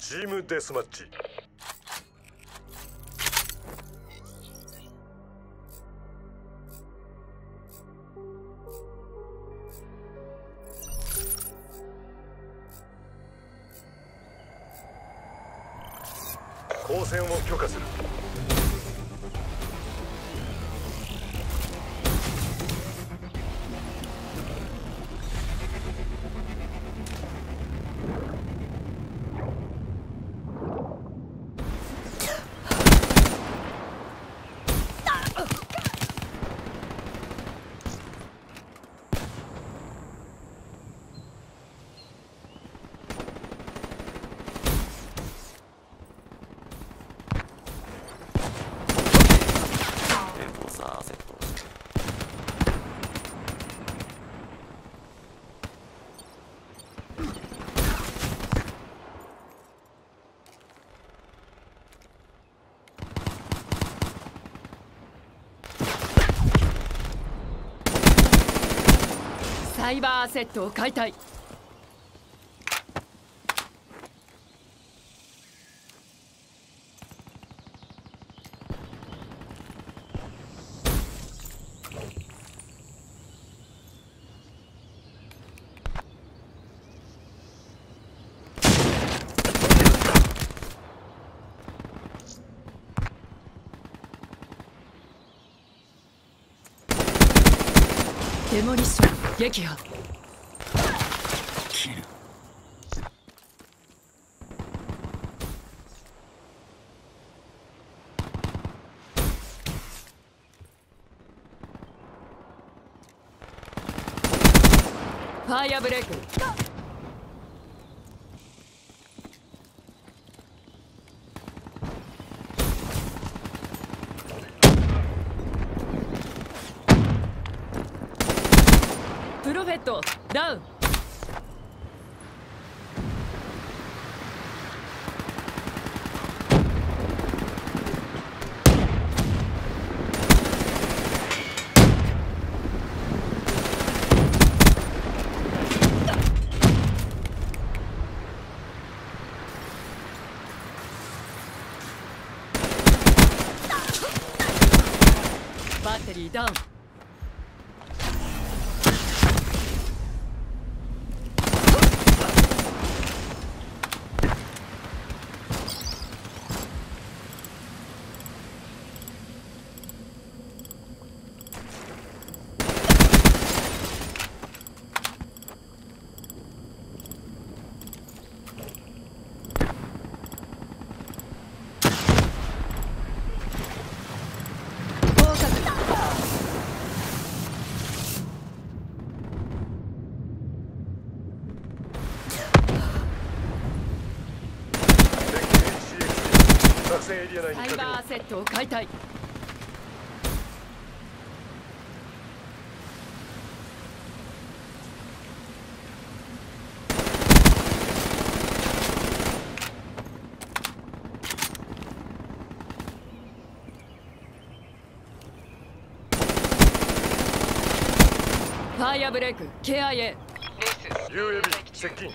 チームデスマッチ。交戦を許可する。サイバーアセットを解体。デモリッション撃破。キルファイアブレイクプロフェットダウン。バッテリーダウン。戦エリア内にサイバーアセットを解体。ファイアブレイク KIA UAB 接近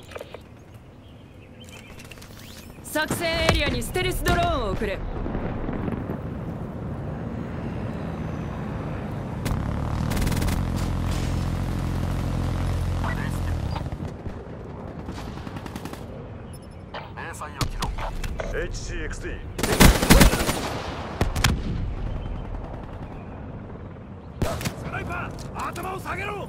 作戦エリアにステルスドローンを送れ明細を起動 HCXD スナイパー頭を下げろ。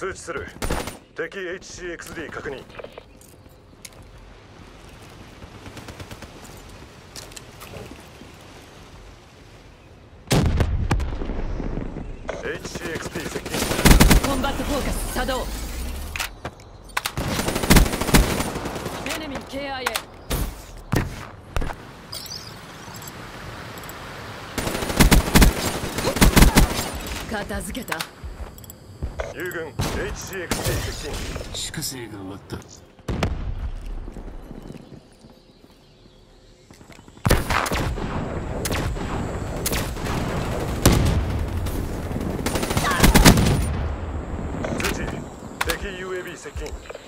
通知する。敵 HCXD 確認。HCXD 接近。コンバットフォーカス作動。エネミー KIA 片付けた。友軍 HCXD 接近粛清が終わった通知敵 UAB 接近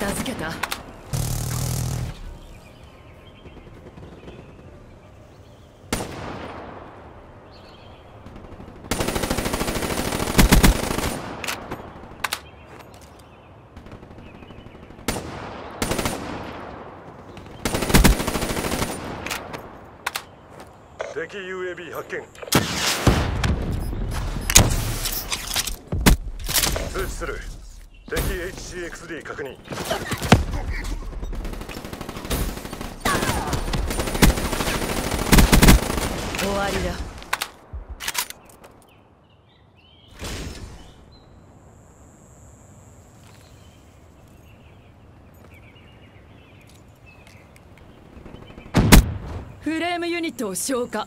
片付けた敵 UAB 発見。通知する。敵 HCXD 確認。終わりだ。フレームユニットを消化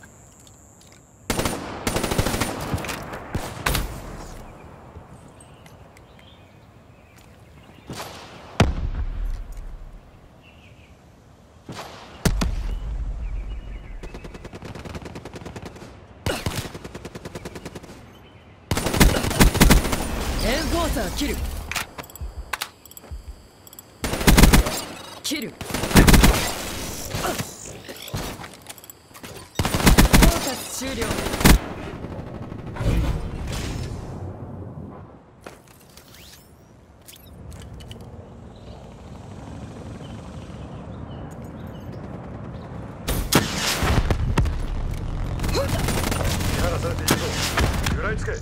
ーサー切る。切る包括終了見放されているぞ食らいつけ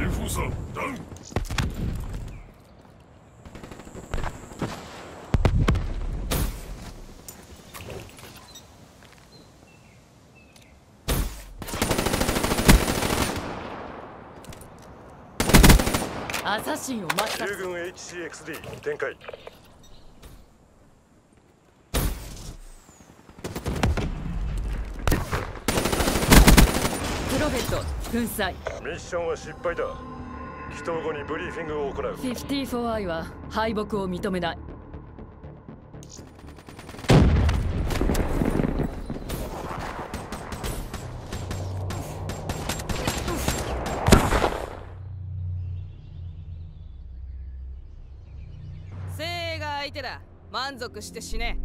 エンフォーサーダウンアサシンを抹殺友軍 HCXD 展開。プロフェット粉砕ミッションは失敗だ。祈祷後にブリーフィングを行う。54i は敗北を認めない相手だ。満足して死ね。